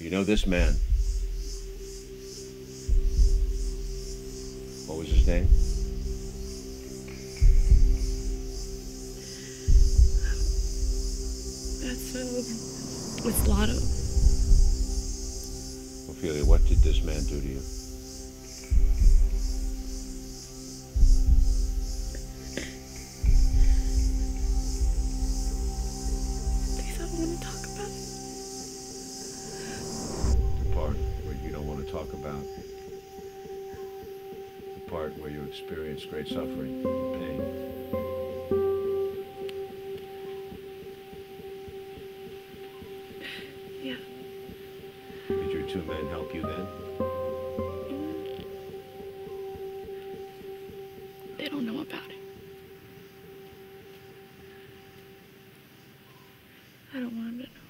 You know this man. What was his name? That's uh, it's Lado. Ophelia, what did this man do to you? Please, I don't want to talk about it. talk about the part where you experience great suffering, pain. Yeah. Did your two men help you then? They don't know about it. I don't want them to know.